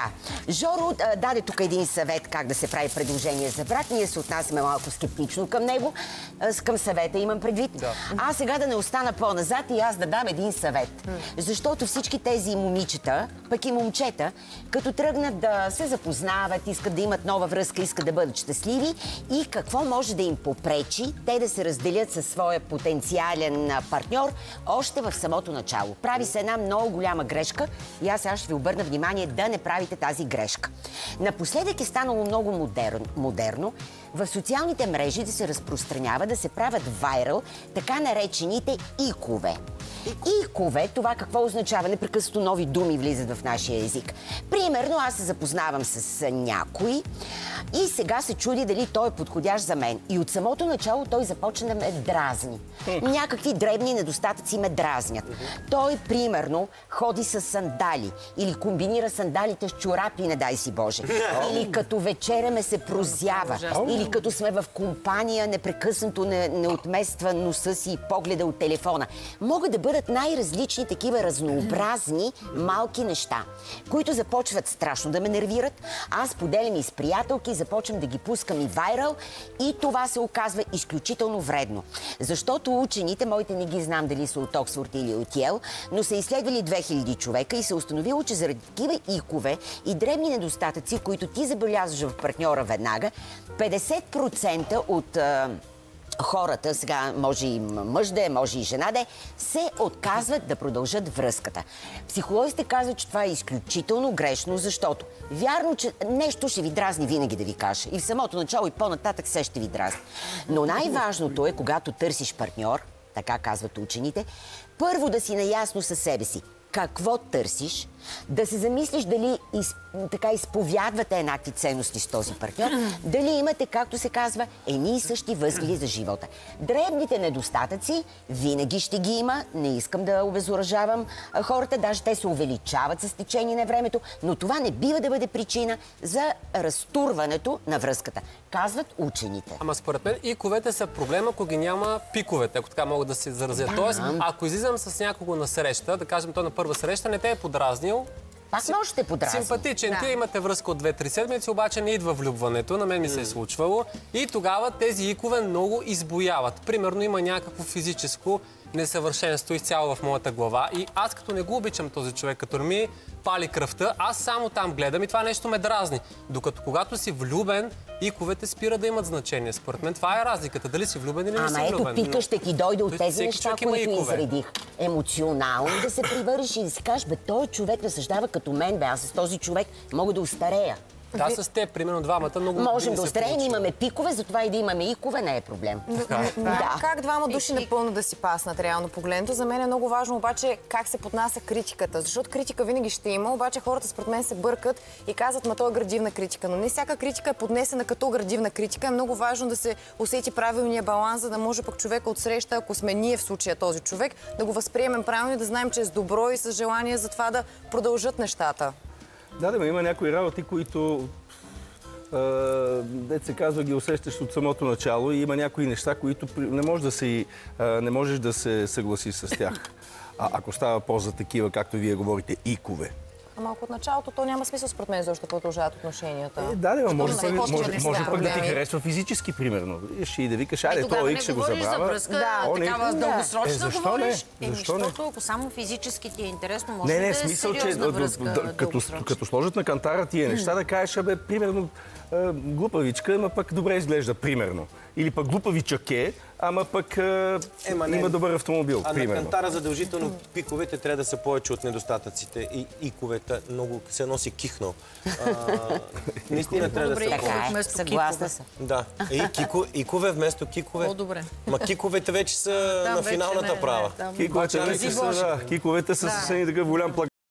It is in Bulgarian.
Така, Жоро а, даде тук един съвет как да се прави предложение за брак. Ние се отнасяме малко скептично към него, а, към съвета имам предвид. Да. А сега да не остана по-назад и аз да дам един съвет. Защото всички тези момичета, пък и момчета, като тръгнат да се запознават, искат да имат нова връзка, искат да бъдат щастливи и какво може да им попречи те да се разделят със своя потенциален партньор още в самото начало. Прави се една много голяма грешка и аз сега ще ви обърна внимание да не правите тази грешка. Напоследък е станало много модерно, модерно в социалните мрежи да се разпространява, да се правят вайрал така наречените икове. Икове, това какво означава? Непрекъснато нови думи влизат в нашия език. Примерно, аз се запознавам с някой и сега се чуди дали той е подходящ за мен. И от самото начало той започна да ме дразни. Някакви дребни недостатъци ме дразнят. Той, примерно, ходи с сандали или комбинира сандалите с чорапи, не дай си Боже. Или като вечеряме се прозява. Или като сме в компания, непрекъснато не, не отмества носа си и погледа от телефона. Могат да бъдат най-различни такива разнообразни малки неща, които започват страшно да ме нервират. Аз поделям и с приятелки, започвам да ги пускам и вайрал и това се оказва изключително вредно. Защото учените, моите не ги знам дали са от Оксфорд или от Йел, но са изследвали 2000 човека и се установило, че заради такива икове и дребни недостатъци, които ти забелязваш в партньора веднага, 50% от хората, сега може и мъж да е, може и жена да е, се отказват да продължат връзката. Психолозите казват, че това е изключително грешно, защото вярно, че нещо ще ви дразни винаги да ви кажа. И в самото начало и по-нататък все ще ви дразни. Но най-важното е, когато търсиш партньор, така казват учените, първо да си наясно със себе си. Какво търсиш? Да се замислиш дали из, така изповядвате еднакви ценности с този партньор, дали имате, както се казва, едни и същи възгледи за живота. Дребните недостатъци винаги ще ги има, не искам да обезоръжавам хората, даже те се увеличават с течение на времето, но това не бива да бъде причина за разтурването на връзката, казват учените. Ама според мен иковете са проблем, ако ги няма пиковете, ако така могат да се заразят. Тоест, ако излизам с някого на среща, да кажем той на първа среща, не те е подразнил, Пак да те подразни. Симпатичен ти, имате връзка от 2-3 седмици, обаче не идва влюбването, на мен ми се е случвало. И тогава тези икове много избояват. Примерно има някакво физическо несъвършенство изцяло в моята глава и аз като не го обичам този човек, като не ми пали кръвта, аз само там гледам и това нещо ме дразни. Докато когато си влюбен, иковете спират да имат значение. Според мен това е разликата. Дали си влюбен или не си Ама ето влюбен. пика ще ти дойде от тези неща, които изредих. Емоционално да се привържиш и да си кажеш, бе, той човек разсъждава като мен, бе, аз с този човек мога да устарея. Да, с теб, примерно двамата, много Можем да получи. имаме пикове, затова и да имаме икове не е проблем. Да. Как двама души напълно да си паснат реално погледното? За мен е много важно обаче как се поднася критиката. Защото критика винаги ще има, обаче хората според мен се бъркат и казват, ма то е градивна критика. Но не всяка критика е поднесена като градивна критика. Е много важно да се усети правилния баланс, за да може пък човека от среща, ако сме ние в случая този човек, да го възприемем правилно и да знаем, че е с добро и с желание за това да продължат нещата. Да, да, има някои работи, които дет се казва, ги усещаш от самото начало и има някои неща, които не, можеш да се, не можеш да се съгласиш с тях. А, ако става въпрос за такива, както вие говорите, икове. Ама ако от началото то няма смисъл според мен, защо продължават отношенията. Е, да, да, може, може, да може се пък да ти харесва физически, примерно. И да викаш, Тогава той не ик ще го за забравя. връзка, Да. Такава да. дългосрочна Е, защо говориш. не? Еми, Защо не? защото ако само физически ти е интересно, може Не, не, да е смисъл, че връзка, като, като сложат на кантара тия неща, да кажеш, абе, примерно, глупавичка, ама пък добре изглежда, примерно. Или пък глупавичък е, ама пък Ема не. има добър автомобил, А на примерно. кантара задължително пиковете трябва да са повече от недостатъците и иковете много се носи кихно. А, наистина трябва да са е, Вместо съгласна кикове. съм. Да. И кико, икове вместо кикове. По-добре. Ма киковете вече са Там на вече финалната права. не, там- Киковете, Бача, вече не са, да, киковете са с един такъв голям плакат